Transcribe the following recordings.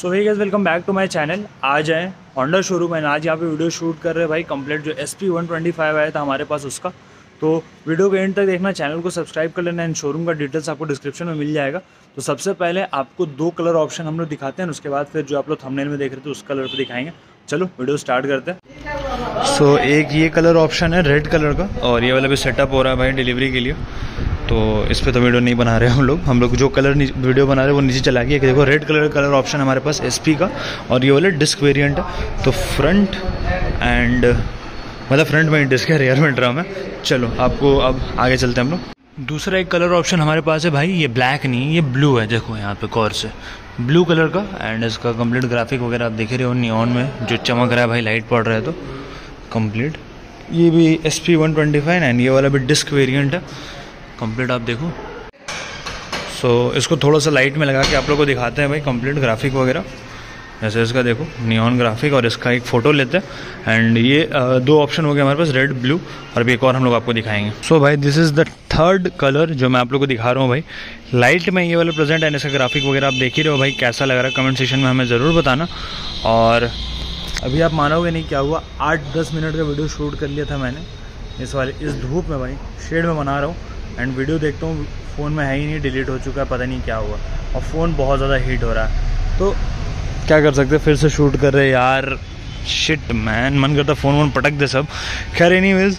So hi guys welcome back to my channel आज है Honda showroom है आज यहाँ पे वीडियो शूट कर रहे हैं भाई कंप्लीट जो S P one twenty five आया था हमारे पास उसका। तो वीडियो के एंड तक देखना चैनल को सब्सक्राइब कर लेना एंड शोरूम का डिटेल्स आपको डिस्क्रिप्शन में मिल जाएगा। तो सबसे पहले आपको दो कलर ऑप्शन हम लोग दिखाते हैं उसके बाद फिर जो आप लोग थंबनेल में देख रहे थे उस कलर पर दिखाएँगे। चलो वीडियो स्टार्ट करते हैं। सो so, एक ये कलर ऑप्शन है रेड कलर का। और ये वाला भी सेटअप हो रहा है भाई डिलीवरी के लिए। तो इस पर तो वीडियो नहीं बना रहे हम लोग। हम लोग जो कलर वीडियो बना रहे हैं, वो नीचे चला गया। देखो रेड कलर कलर ऑप्शन हमारे पास एसपी का और ये वाला डिस्क वेरियंट है। तो फ्रंट एंड मतलब फ्रंट में डिस्क है रेयर में ड्रम है चलो, आपको अब आगे चलते हैं हम लोग। दूसरा एक कलर ऑप्शन हमारे पास है भाई, ये ब्लैक नहीं, ये ब्लू है, देखो यहाँ पे कॉर से। ब्लू कलर का एंड इसका कंप्लीट ग्राफिक वगैरह आप देख रहे हो नियॉन में, जो चमक रहा है भाई लाइट पड़ रहा है तो। कंप्लीट ये भी S P one twenty five and ये वाला भी डिस्क वेरियंट है। कंप्लीट आप देखो। सो so, इसको थोड़ा सा लाइट में लगा के आप लोग को दिखाते हैं भाई कंप्लीट ग्राफिक वगैरह। जैसे इसका देखो नियॉन ग्राफिक और इसका एक फ़ोटो लेते हैं। एंड ये दो ऑप्शन हो गए हमारे पास रेड ब्लू और अभी एक और हम लोग आपको दिखाएँगे। सो so, भाई this is the third colour जो मैं आप लोग को दिखा रहा हूँ भाई। लाइट में ये वाला प्रेजेंट एंड इसका ग्राफिक वगैरह आप देख ही रहे हो भाई कैसा लग रहा है? कमेंट सेक्शन में हमें ज़रूर बताना। और अभी आप मानोगे नहीं क्या हुआ? आठ दस मिनट का वीडियो शूट कर लिया था मैंने। इस वाले इस धूप में भाई शेड में बना रहा हूँ। एंड वीडियो देखता हूँ फ़ोन में है ही नहीं डिलीट हो चुका है, पता नहीं क्या हुआ। और फ़ोन बहुत ज़्यादा हीट हो रहा है। तो क्या कर सकते फिर से शूट कर रहे यार शिट मैन मन करता फ़ोन वोन पटक दे सब। खैर anyways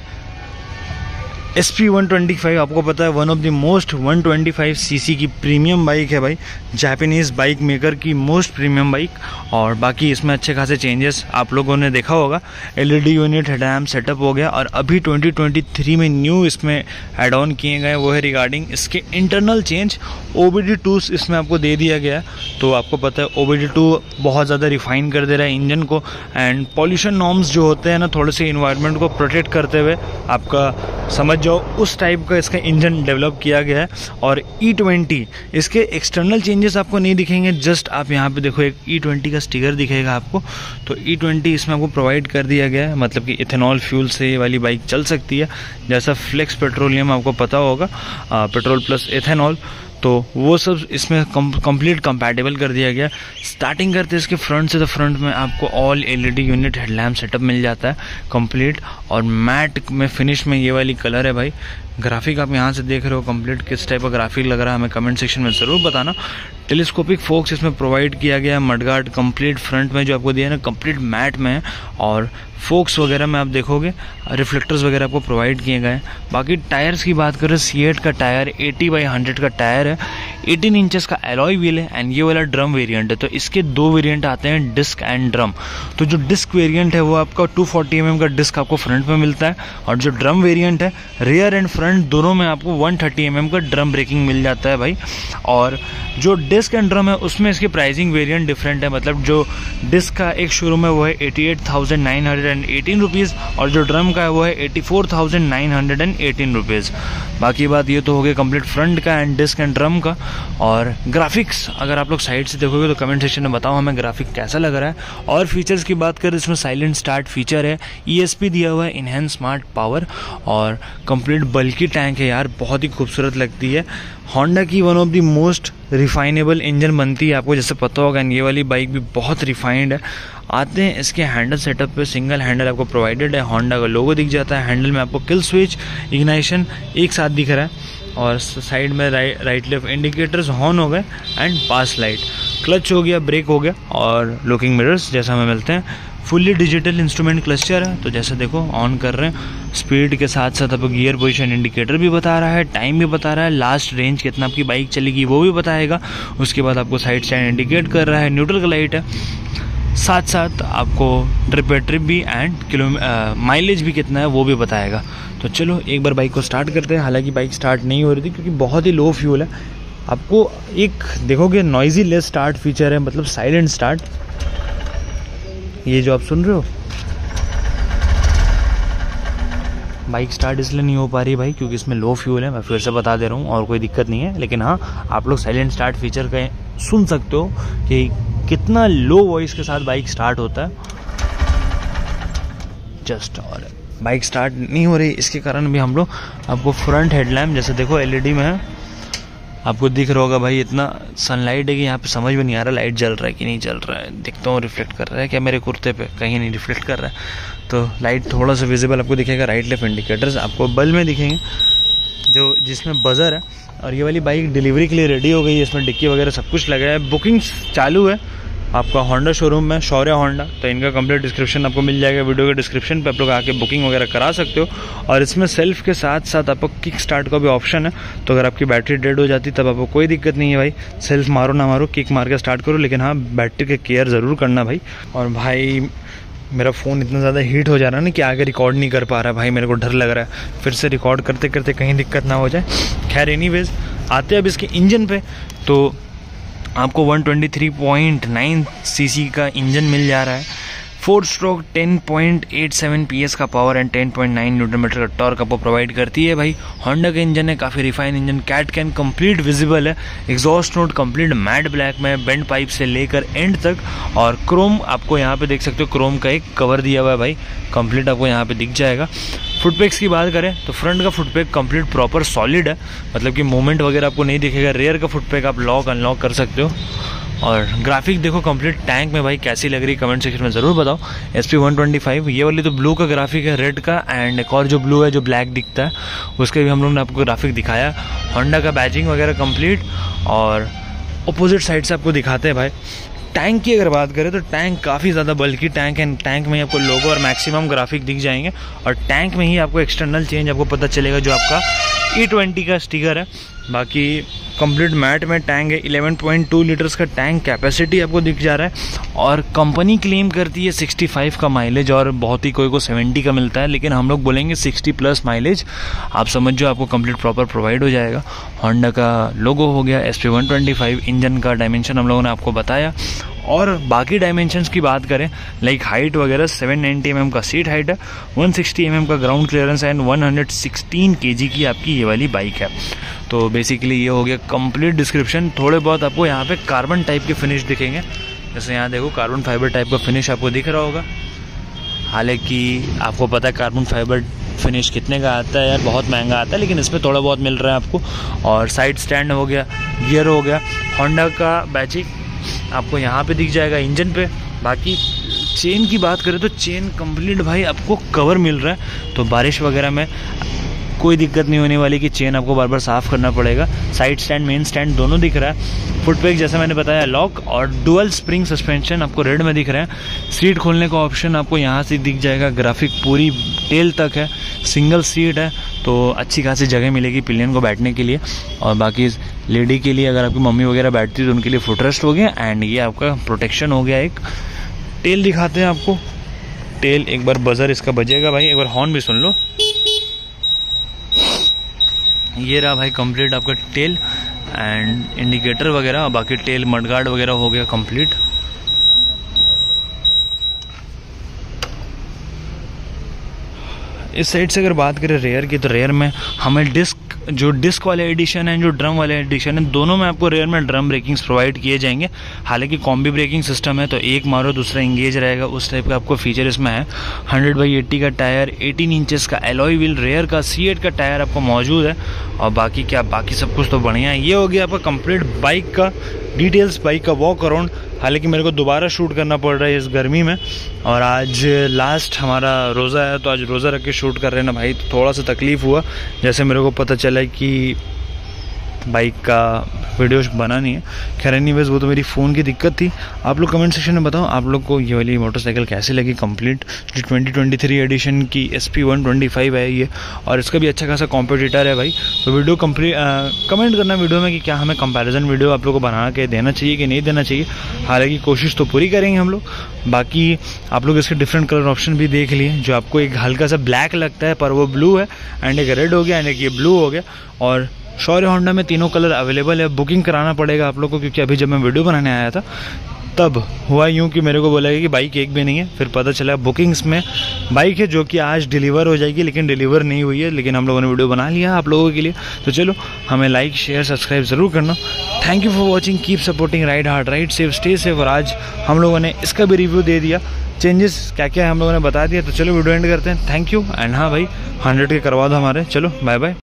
S P one twenty five आपको पता है one of the most one twenty five C C की प्रीमियम बाइक है भाई। जापानीज़ बाइक मेकर की मोस्ट प्रीमियम बाइक और बाकी इसमें अच्छे खासे चेंजेस आप लोगों ने देखा होगा। L E D unit headlamp setup हो गया। और अभी 2023 में न्यू इसमें एड ऑन किए गए, वो है रिगार्डिंग इसके internal change O B D two इसमें आपको दे दिया गया तो आपको पता है ओ बी डी टू बहुत ज़्यादा रिफाइन कर दे रहा है इंजन को। एंड पॉल्यूशन नॉर्म्स जो होते हैं ना, थोड़े से इन्वायरमेंट को प्रोटेक्ट करते हुए आपका समझ जो उस टाइप का इसका इंजन डेवलप किया गया है और ई e ट्वेंटी इसके एक्सटर्नल चेंजेस आपको नहीं दिखेंगे जस्ट आप यहाँ पे देखो एक ई e ट्वेंटी का स्टिकर दिखेगा आपको। तो ई e ट्वेंटी इसमें आपको प्रोवाइड कर दिया गया है मतलब कि इथेनॉल फ्यूल से ये वाली बाइक चल सकती है। जैसा फ्लेक्स पेट्रोलियम आपको पता होगा पेट्रोल प्लस इथेनॉल तो वो सब इसमें कंप्लीट कंपैटिबल कर दिया गया। स्टार्टिंग करते इसके फ्रंट से तो फ्रंट में आपको all LED unit headlamp setup मिल जाता है कंप्लीट और मैट में फिनिश में ये वाली कलर है भाई। ग्राफिक आप यहाँ से देख रहे हो कंप्लीट किस टाइप का ग्राफिक लग रहा है, हमें कमेंट सेक्शन में ज़रूर बताना। टेलीस्कोपिक फोक्स इसमें प्रोवाइड किया गया है मडगार्ड कंप्लीट फ्रंट में जो आपको दिया है ना कंप्लीट मैट में है, और फोक्स वगैरह में आप देखोगे रिफ्लेक्टर्स वगैरह आपको प्रोवाइड किए गए हैं। बाकी टायर्स की बात करें सी का टायर 80 बाई 100 का टायर है 18 इंचेस का एलॉय व्हील है एंड ये वाला ड्रम वेरिएंट है। तो इसके दो वेरिएंट आते हैं डिस्क एंड ड्रम तो जो डिस्क वेरिएंट है, वो आपका 240 फोर्टी mm का डिस्क आपको फ्रंट में मिलता है, और जो ड्रम वेरिएंट है रियर एंड फ्रंट दोनों में आपको 130 थर्टी mm का ड्रम ब्रेकिंग मिल जाता है भाई। और जो डिस्क एंड ड्रम है, उसमें इसकी प्राइसिंग वेरिएंट डिफरेंट है। मतलब जो डिस्क का एक शोरूम है, वो है eighty eight thousand nine hundred and eighteen rupees और जो ड्रम का है, वो है eighty four thousand nine hundred and eighteen rupees बाकी बात ये तो हो गया कंप्लीट फ्रंट का एंड डिस्क एंड ड्रम का। और ग्राफिक्स अगर आप लोग साइड से देखोगे तो कमेंट सेक्शन में बताओ हमें ग्राफिक कैसा लग रहा है। और फीचर्स की बात करें, इसमें साइलेंट स्टार्ट फीचर है। ई e दिया हुआ है इनहेंस स्मार्ट पावर और कंप्लीट बल्कि टैंक है यार, बहुत ही खूबसूरत लगती है। होंडा की one of the most refinable engine बनती है, आपको जैसे पता होगा ये वाली बाइक भी बहुत रिफाइंड है। आते हैं, इसके हैंडल सेटअप पे सिंगल हैंडल आपको प्रोवाइडेड है। होंडा का लोगो दिख जाता है हैंडल में आपको किल स्विच इग्नाइशन एक साथ दिख रहा है। और साइड में right right left indicators horn हो गए एंड पास लाइट क्लच हो गया ब्रेक हो गया और लुकिंग मिरर्स जैसा हमें मिलते हैं। फुल्ली डिजिटल इंस्ट्रूमेंट क्लस्टर है तो जैसे देखो ऑन कर रहे हैं। स्पीड के साथ साथ आपको गियर पोजीशन इंडिकेटर भी बता रहा है टाइम भी बता रहा है। लास्ट रेंज कितना आपकी बाइक चलेगी वो भी बताएगा। उसके बाद आपको साइड साइड इंडिकेट कर रहा है न्यूट्रल का लाइट है। साथ साथ आपको ट्रिप पे ट्रिप भी एंड किलो माइलेज भी कितना है वो भी बताएगा। तो चलो, एक बार बाइक को स्टार्ट करते हैं। हालाँकि बाइक स्टार्ट नहीं हो रही थी क्योंकि बहुत ही लो फ्यूल है। आपको एक, देखोगे नॉइजी लेस स्टार्ट फीचर है मतलब साइलेंट स्टार्ट ये जो आप सुन रहे हो। बाइक स्टार्ट इसलिए नहीं हो पा रही भाई, क्योंकि इसमें लो फ्यूल है। मैं फिर से बता दे रहा हूँ, और कोई दिक्कत नहीं है। लेकिन हाँ आप लोग साइलेंट स्टार्ट फीचर का सुन सकते हो कि कितना लो वॉइस के साथ बाइक स्टार्ट होता है? जस्ट और बाइक स्टार्ट नहीं हो रही, इसके कारण भी हम लोग आपको फ्रंट हेडलैम्प जैसे देखो एलईडी में है, आपको दिख रहा होगा भाई इतना सनलाइट है कि यहाँ पे समझ में नहीं आ रहा लाइट जल रहा है कि नहीं जल रहा है। दिखता हूँ रिफ्लेक्ट कर रहा है क्या मेरे कुर्ते पे, कहीं नहीं रिफ्लेक्ट कर रहा है। तो लाइट थोड़ा सा विजिबल आपको दिखेगा राइट लेफ़्ट इंडिकेटर्स आपको बल में दिखेंगे, जो जिसमें बज़र है और ये वाली बाइक डिलीवरी के लिए रेडी हो गई है। इसमें डिक्की वगैरह सब कुछ लगा है। बुकिंग चालू है। आपका होंडा शोरूम में, शौर्य होंडा। तो इनका कंप्लीट डिस्क्रिप्शन आपको मिल जाएगा। वीडियो के डिस्क्रिप्शन पे आप लोग आके बुकिंग वगैरह करा सकते हो। और इसमें सेल्फ के साथ साथ आपको किक स्टार्ट का भी ऑप्शन है। तो अगर आपकी बैटरी डेड हो जाती, तब आपको कोई दिक्कत नहीं है भाई। सेल्फ मारो ना मारो किक मार के स्टार्ट करो। लेकिन हाँ बैटरी के केयर ज़रूर करना भाई। और भाई मेरा फ़ोन इतना ज़्यादा हीट हो जा रहा है ना कि आगे रिकॉर्ड नहीं कर पा रहा भाई, मेरे को डर लग रहा है। फिर से रिकॉर्ड करते करते कहीं दिक्कत ना हो जाए। खैर एनी आते अब इसके इंजन पर तो आपको 123.9 सीसी का इंजन मिल जा रहा है। फोर स्ट्रोक 10.87 पीएस का पावर एंड 10.9 न्यूटन मीटर का टॉर्क आपको प्रोवाइड करती है भाई। होंडा का इंजन है, काफ़ी रिफाइन इंजन कैट कैन कंप्लीट विजिबल है। Exhaust note complete matt black में बेंड पाइप से लेकर एंड तक। और क्रोम आपको यहाँ पे देख सकते हो क्रोम का एक कवर दिया हुआ है भाई। कंप्लीट आपको यहाँ पे दिख जाएगा। फुटपैक्स की बात करें तो फ्रंट का फुटपैक कंप्लीट प्रॉपर सॉलिड है। मतलब कि मूवमेंट वगैरह आपको नहीं दिखेगा। रेयर का फुटपैक आप लॉक अनलॉक कर सकते हो। और ग्राफिक देखो कंप्लीट टैंक में भाई कैसी लग रही कमेंट सेक्शन में ज़रूर बताओ। S P one twenty five ये वाली तो ब्लू का ग्राफिक है रेड का एंड एक और जो ब्लू है, जो ब्लैक दिखता है, उसके भी हम लोग ने आपको ग्राफिक दिखाया। होंडा का बैजिंग वगैरह कंप्लीट और अपोजिट साइड से आपको दिखाते हैं भाई। टैंक की अगर बात करें तो टैंक काफ़ी ज़्यादा बल्कि टैंक है। टैंक में ही आपको लोगो और मैक्सिमम ग्राफिक दिख जाएँगे और टैंक में ही आपको एक्सटर्नल चेंज आपको पता चलेगा जो आपका ई ट्वेंटी का स्टिकर है। बाकी कंप्लीट मैट में टैंक है। 11.2 लीटर्स का टैंक कैपेसिटी आपको दिख जा रहा है। और कंपनी क्लेम करती है 65 का माइलेज और बहुत ही कोई को 70 का मिलता है। लेकिन हम लोग बोलेंगे 60 प्लस माइलेज आप समझ जो आपको कंप्लीट प्रॉपर प्रोवाइड हो जाएगा। होंडा का लोगो हो गया एस पी इंजन का डायमेंशन हम लोगों ने आपको बताया। और बाकी डायमेंशंस की बात करें लाइक हाइट वगैरह 790 एम mm का सीट हाइट है 160 एम mm का ग्राउंड क्लियरेंस एंड 116 केजी की आपकी ये वाली बाइक है। तो बेसिकली ये हो गया कंप्लीट डिस्क्रिप्शन थोड़े बहुत आपको यहाँ पे कार्बन टाइप के फिनिश दिखेंगे। जैसे यहाँ देखो कार्बन फाइबर टाइप का फिनिश आपको दिख रहा होगा। हालाँकि आपको पता है कार्बन फाइबर फिनिश कितने का आता है यार, बहुत महँगा आता है, लेकिन इसमें थोड़ा बहुत मिल रहा है आपको। और साइड स्टैंड हो गया गियर हो गया। होंडा का बैचिक आपको यहाँ पे दिख जाएगा इंजन पे। बाकी चेन की बात करें तो चेन कंप्लीट भाई आपको कवर मिल रहा है। तो बारिश वगैरह में कोई दिक्कत नहीं होने वाली कि चेन आपको बार बार साफ़ करना पड़ेगा। साइड स्टैंड मेन स्टैंड दोनों दिख रहा है। फुटपैक जैसा मैंने बताया लॉक और डुअल स्प्रिंग सस्पेंशन आपको रेड में दिख रहा है। सीट खोलने का ऑप्शन आपको यहाँ से दिख जाएगा। ग्राफिक पूरी टेल तक है। सिंगल सीट है। तो अच्छी खासी जगह मिलेगी पिलियन को बैठने के लिए। और बाकी लेडी के लिए अगर आपकी मम्मी वगैरह बैठती है तो उनके लिए फुटरेस्ट हो गया एंड ये आपका प्रोटेक्शन हो गया एक। टेल दिखाते हैं आपको। टेल एक बार बजर इसका बजेगा भाई, एक बार हॉर्न भी सुन लो। ये रहा भाई कंप्लीट आपका टेल एंड इंडिकेटर वगैरह, बाकी टेल मडगार्ड वगैरह हो गया कंप्लीट इस साइड से अगर बात करें रेयर की तो रेयर में हमें डिस्क जो डिस्क वाले एडिशन है, जो ड्रम वाले एडिशन है, दोनों में आपको रेयर में ड्रम ब्रेकिंग्स प्रोवाइड किए जाएँगे। हालाँकि कॉम्बी ब्रेकिंग सिस्टम है तो एक मारो, दूसरा इंगेज रहेगा। उस टाइप का आपको फीचर इसमें है। हंड्रेड बाई एट्टी का टायर एटीन इंचेस का एलॉय व्हील रेयर का सी का टायर आपको मौजूद है। और बाकी क्या, बाकी सब कुछ तो बढ़िया है। ये हो गया आपका कंप्लीट बाइक का डिटेल्स बाइक का वॉक अराउंड हालाँकि मेरे को दोबारा शूट करना पड़ रहा है इस गर्मी में, और आज लास्ट हमारा रोज़ा है तो आज रोज़ा रख के शूट कर रहे हैं ना भाई तो थोड़ा सा तकलीफ़ हुआ। जैसे मेरे को पता चला कि बाइक का वीडियो बना नहीं है। खैर एनी वो तो मेरी फ़ोन की दिक्कत थी। आप लोग कमेंट सेक्शन में बताओ, आप लोग को ये वाली मोटरसाइकिल कैसी लगी कंप्लीट जो ट्वेंटी ट्वेंटी थ्री एडिशन की एस पी वन है ये, और इसका भी अच्छा खासा कॉम्पिटिटर है भाई। तो वीडियो कंप्लीट कमेंट करना वीडियो में कि क्या हमें कंपेरिजन वीडियो आप लोग को बना के देना चाहिए कि नहीं देना चाहिए। हालाँकि कोशिश तो पूरी करेंगे हम लोग। बाकी आप लोग इसके डिफरेंट कलर ऑप्शन भी देख लिए, जो आपको एक हल्का सा ब्लैक लगता है, पर वो ब्लू है एंड एक रेड हो गया एंड एक ये ब्लू हो गया, और शौर्य होंडा में तीनों कलर अवेलेबल है। बुकिंग कराना पड़ेगा आप लोग को, क्योंकि अभी जब मैं वीडियो बनाने आया था, तब हुआ यूँ कि मेरे को बोला गया कि बाइक एक भी नहीं है। फिर पता चला बुकिंग्स में बाइक है जो कि आज डिलीवर हो जाएगी, लेकिन डिलीवर नहीं हुई है, लेकिन हम लोगों ने वीडियो बना लिया आप लोगों के लिए। तो चलो, हमें लाइक शेयर सब्सक्राइब ज़रूर करना। Thank you for watching keep supporting ride hard ride safe stay safe और आज हम लोगों ने इसका भी रिव्यू दे दिया। चेंजेस क्या क्या है हम लोगों ने बता दिया। तो चलो वीडियो एंड करते हैं। थैंक यू एंड हाँ भाई हंड्रेड के करवा दो हमारे। चलो बाय बाय